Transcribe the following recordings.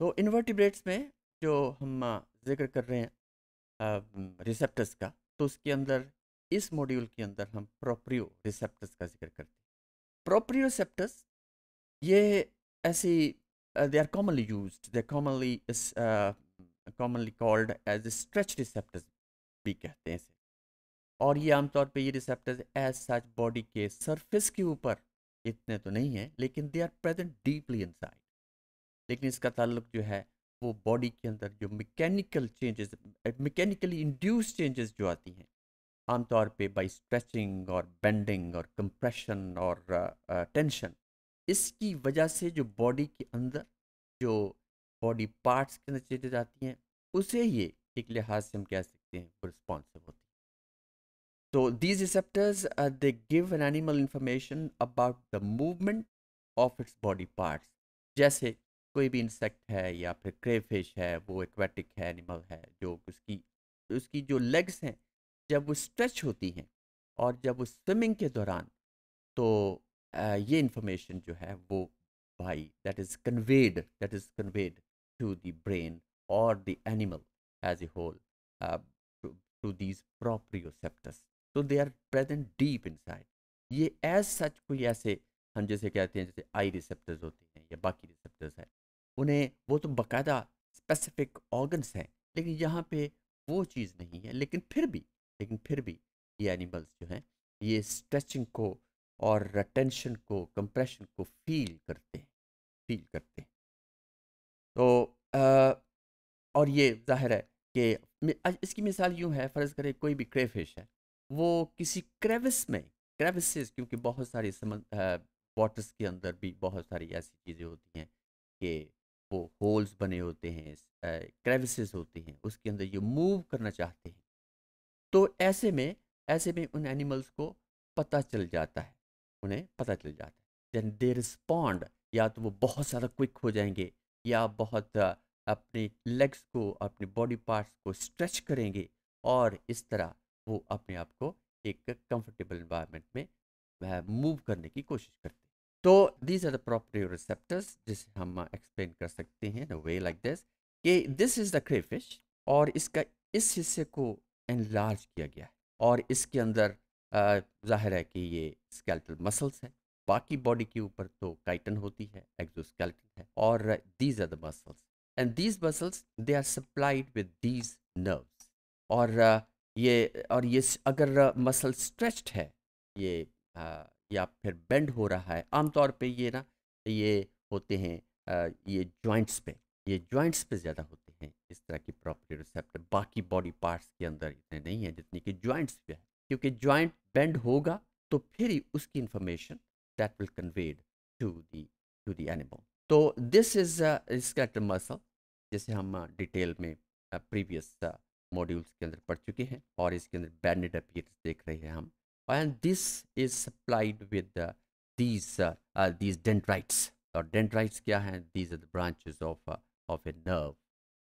तो इन्वर्टिब्रेट्स में जो हम ज़िक्र कर रहे हैं रिसेप्टर्स का तो उसके अंदर, इस मॉड्यूल के अंदर हम प्रोप्रियो रिसेप्टर्स का ज़िक्र करते हैं। प्रोप्रियो रिसेप्टर्स, ये ऐसी they are commonly use they commonly commonly called as stretch receptors भी कहते हैं इसे। और ये आमतौर पे ये रिसेप्टर्स एज सच बॉडी के सरफेस के ऊपर इतने तो नहीं हैं, लेकिन they are present deeply inside लेकिन इसका ताल्लुक जो है वो बॉडी के अंदर जो mechanical changes mechanically induce changes जो आती हैं आमतौर पे बाय स्ट्रेचिंग और बेंडिंग और कंप्रेशन और टेंशन इसकी वजह से जो बॉडी के अंदर जो बॉडी पार्ट्स के अंदर चेंजेस आती हैं उसे ये एक लिहाज से हम कह सकते हैं वो रिस्पॉन्सिव होती है So these receptors, uh, they give an animal about the movement of its body parts. जैसे कोई भी इंसेक्ट है या फिर क्रेफिश है, वो एक्वेटिक है, एनिमल है, जो उसकी उसकी जो लेग्स हैं, जब वो स्ट्रेच होती हैं और जब वो स्विमिंग के दौरान तो ये इंफॉर्मेशन जो है वो भाई, that is conveyed, that is conveyed to the brain और the animal as a whole to these proprioceptors. तो they are present deep inside. ये एज सच कोई ऐसे, हम जैसे कहते हैं, जैसे आई रिसेप्टर्स होते हैं या बाकी रिसेप्टर्स हैं उन्हें वो तो बाकायदा स्पेसिफिक ऑर्गन्स हैं लेकिन यहाँ पे वो चीज़ नहीं है लेकिन फिर भी लेकिन फिर भी ये एनिमल्स जो हैं ये स्ट्रेचिंग को और टेंशन को कंप्रेशन को फील करते हैं फील करते हैं। तो आ, और ये ज़ाहिर है कि इसकी मिसाल यूँ है फ़र्ज़ करें कोई भी क्रेफिश है वो किसी क्रेविस में क्रेविसेस क्योंकि बहुत सारी समझ वाटर्स के अंदर भी बहुत सारी ऐसी चीज़ें होती हैं कि वो होल्स बने होते हैं क्रेविसेस होते हैं, उसके अंदर ये मूव करना चाहते हैं। तो ऐसे में ऐसे में उन एनिमल्स को पता चल जाता है, उन्हें पता चल जाता है। जन दे रिस्पॉन्ड, या तो वो बहुत ज़्यादा क्विक हो जाएँगे, या बहुत अपने लेग्स को, अपने बॉडी पार्ट्स को स्ट्रेच करेंगे, और इस तरह वो अपने आप को एक कंफर्टेबल इन्वायरमेंट में मूव करने की कोशिश करते हैं। तो these are the proper receptors जिसे हम एक्सप्लेन कर सकते हैं द वे लाइक दिस कि दिस इज़ द क्रेफिश और इसका, इस हिस्से को एनलार्ज किया गया है और इसके अंदर ज़ाहिर है कि ये स्केल्टल मसल्स हैं। बाकी बॉडी के ऊपर तो काइटन होती है एक्जोस्केल्टन है और these are the muscles and these muscles they are supplied with these nerves और ये और ये अगर मसल स्ट्रेच्ड है, ये या फिर बेंड हो रहा है आमतौर पे ये ना, ये होते हैं ये जॉइंट्स पे, ये जॉइंट्स पे ज़्यादा होते हैं, इस तरह की प्रॉपर्टी रिसेप्टर। बाकी बॉडी पार्ट्स के अंदर इतने नहीं है जितनी कि जॉइंट्स पे है, क्योंकि जॉइंट बेंड होगा तो फिर ही उसकी information that will conveyed to the to the animal. तो दिस इज़ स्केटर मसल, जिसे हम डिटेल में प्रीवियस मॉड्यूल्स के अंदर पढ़ चुके हैं और इसके अंदर बैंडेड अपीयर्स देख रहे हैं हम। And this is supplied with these these dendrites और डेंड्राइट्स क्या हैं? These are the branches of of a nerve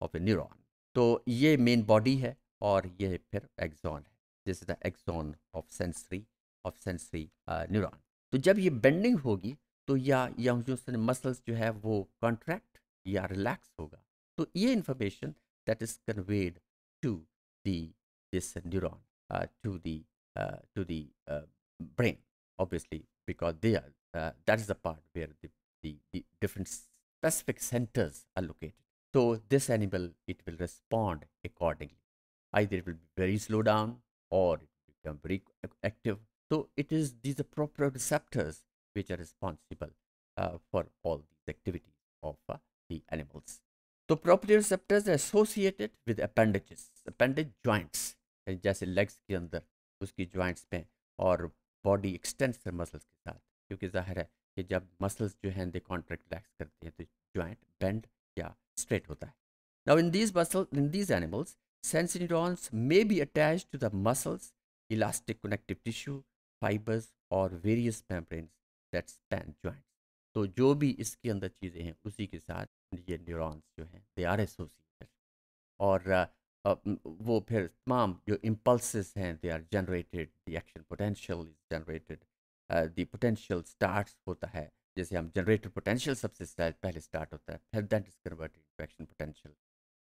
of a neuron तो ये मेन बॉडी है और ये फिर एक्सॉन है. This is the axon of sensory of sensory neuron तो जब ये बेंडिंग होगी तो या या जो मसल्स जो है वो कॉन्ट्रैक्ट या रिलैक्स होगा तो ये information that is conveyed this neuron uh, to the uh, to the uh, brain obviously because they are uh, that is the part where the, the, the different specific centers are located so this animal it will respond accordingly either it will be very slow down or it will become very active so it is these are proper receptors which are responsible uh, for all these activities of uh, the animals तो proprioceptors associated with appendages appendage joints जैसे legs के अंदर उसकी joints में और body extensor muscles के साथ। क्योंकि ज़ाहिर है कि जब मसल्स जो हैं दे कॉन्ट्रैक्ट रिलैक्स करते हैं तो जॉइंट बेंड या स्ट्रेट होता है। Now in these muscle in these animals neurons may be attached to the muscles, elastic connective tissue, fibers or various membranes that span joints. तो जो भी इसके अंदर चीज़ें हैं उसी के साथ ये न्यूरॉन्स जो हैं दे आर एसोसिएटेड और वो फिर तमाम जो इम्पल्सेस हैं they are generated the action potential is generated the potential starts होता है। जैसे हम जनरेटर पोटेंशियल सबसे पहले स्टार्ट होता है, फिर that is converted action potential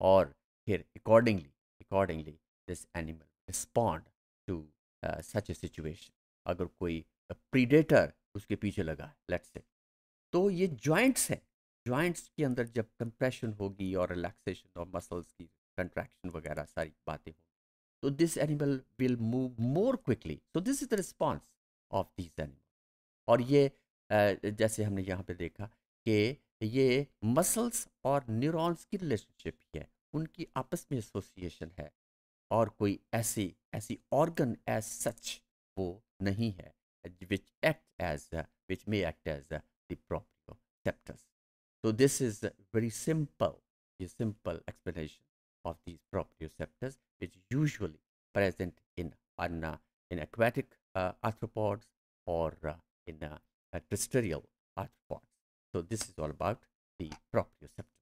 और फिर accordingly accordingly this animal respond to such a situation अगर कोई प्रीडेटर उसके पीछे लगा है लेट्स से तो ये जॉइंट्स हैं। जॉइंट्स के अंदर जब कंप्रेशन होगी और रिलैक्सेशन और मसल्स की कंट्रैक्शन वगैरह सारी बातें होंगी तो this animal will move more quickly so this is the response of this animal और ये जैसे हमने यहाँ पे देखा कि ये मसल्स और न्यूरॉन्स की रिलेशनशिप है उनकी आपस में एसोसिएशन है और कोई ऐसी ऐसी ऑर्गन एज सच वो नहीं है which act as which may act as the proprioceptors. So this is very simple, a simple explanation. Of these proprioceptors, which usually present in in, uh, in aquatic uh, arthropods or uh, in uh, terrestrial arthropods. So this is all about the proprioceptors.